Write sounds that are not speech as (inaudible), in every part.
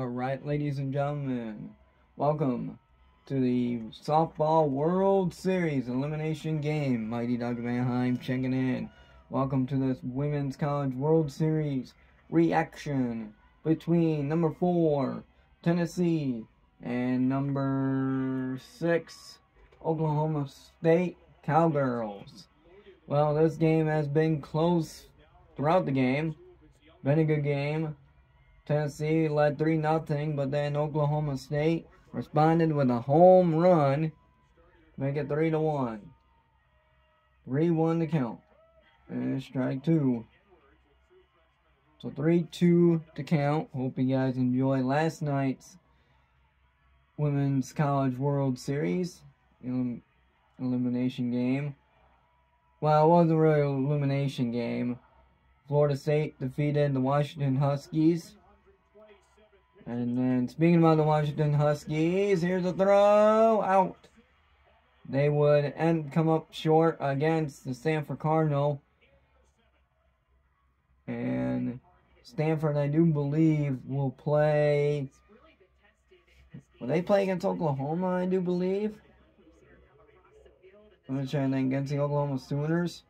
Alright, ladies and gentlemen, welcome to the Softball World Series elimination game. Mighty Duck of Anaheim checking in. Welcome to this Women's College World Series reaction between number four, Tennessee, and number six, Oklahoma State Cowgirls. Well, this game has been close throughout the game. Been a good game. Tennessee led 3 0, but then Oklahoma State responded with a home run. Make it 3 to 1. 3 1 to count. And strike two. So 3 2 to count. Hope you guys enjoyed last night's Women's College World Series elimination game. Well, it wasn't really an elimination game. Florida State defeated the Washington Huskies. And then, speaking about the Washington Huskies, here's a throw out. They would end come up short against the Stanford Cardinal. And Stanford, I do believe, will play. Will they play against Oklahoma? I do believe. I'm gonna try and think against the Oklahoma Sooners.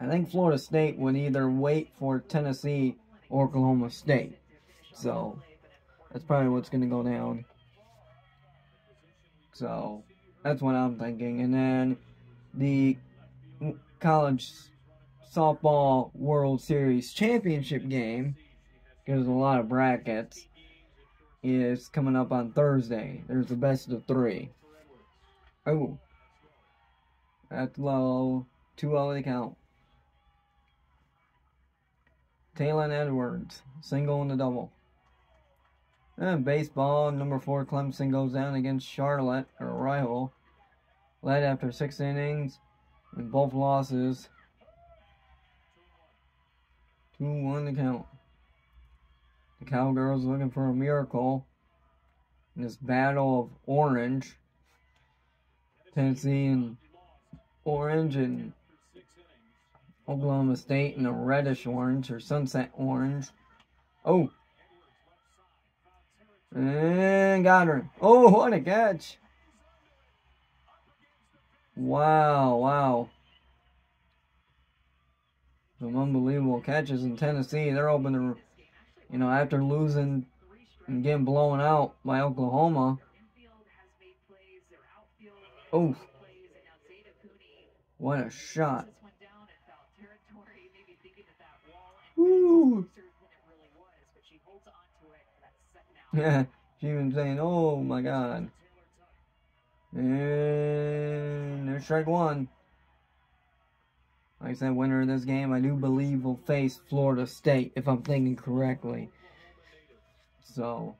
I think Florida State would either wait for Tennessee or Oklahoma State. So that's probably what's gonna go down. So that's what I'm thinking. And then the college softball World Series championship game, there's a lot of brackets, is coming up on Thursday. There's the best of three. Oh. That's low. 2 0 the count. Taylor Edwards, single and a double. And baseball, number four Clemson goes down against Charlotte, a rival. Led after six innings and both losses. 2 1 to count. The Cowgirls looking for a miracle in this battle of orange. Tennessee and orange and Oklahoma State in a reddish orange or sunset orange. Oh. And her. Oh, (laughs) what a catch. Wow, wow. Some unbelievable catches in Tennessee. They're open to, you know, after losing and getting blown out by Oklahoma. Oh. What a shot. Woo. (laughs) She even saying, oh my god. And there's strike one. Like I said, winner of this game, I do believe will face Florida State, if I'm thinking correctly. So,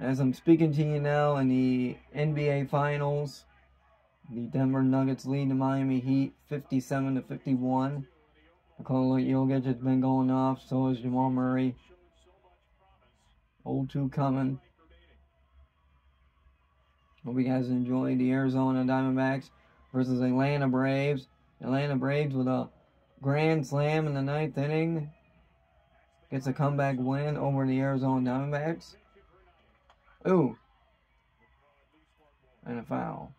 as I'm speaking to you now in the NBA Finals, the Denver Nuggets lead the Miami Heat 57 to 51. Nikola Jokic has been going off, so is Jamal Murray. 0-2 coming. Hope you guys enjoyed the Arizona Diamondbacks versus Atlanta Braves. Atlanta Braves with a grand slam in the ninth inning. Gets a comeback win over the Arizona Diamondbacks. Ooh. And a foul.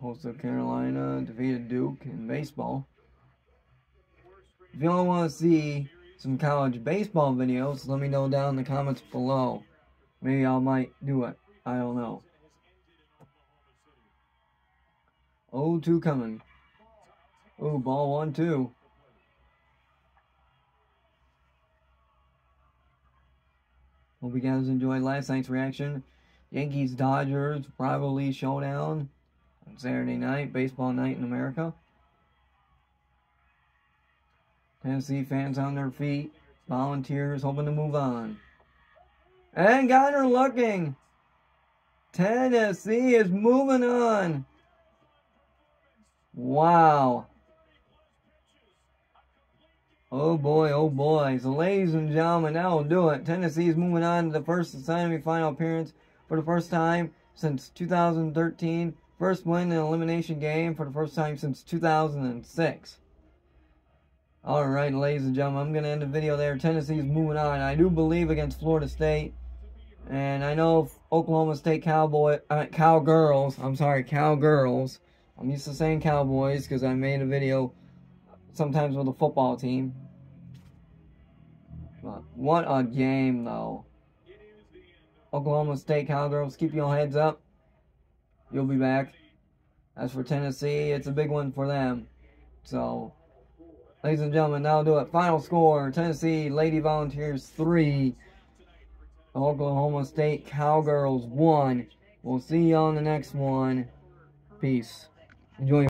Coastal Carolina defeated Duke in baseball. If you all want to see some college baseball videos, let me know down in the comments below. Maybe I might do it. I don't know. 0-2 coming. Oh, ball 1-2. Hope you guys enjoyed last night's reaction. Yankees Dodgers rivalry showdown on Saturday night, baseball night in America. Tennessee fans on their feet, volunteers hoping to move on. And got her looking. Tennessee is moving on. Wow. Oh boy, oh boy. So ladies and gentlemen, that will do it. Tennessee is moving on to the first semifinal appearance for the first time since 2013. First win in elimination game for the first time since 2006. Alright, ladies and gentlemen, I'm going to end the video there. Tennessee's moving on. I do believe against Florida State. And I know Oklahoma State Cowboy, uh, Cowgirls, I'm sorry, Cowgirls. I'm used to saying Cowboys because I made a video sometimes with a football team. But what a game, though. Oklahoma State Cowgirls, keep your heads up. You'll be back. As for Tennessee, it's a big one for them. So, ladies and gentlemen, that'll do it. Final score Tennessee Lady Volunteers 3, Oklahoma State Cowgirls 1. We'll see you on the next one. Peace. Enjoy.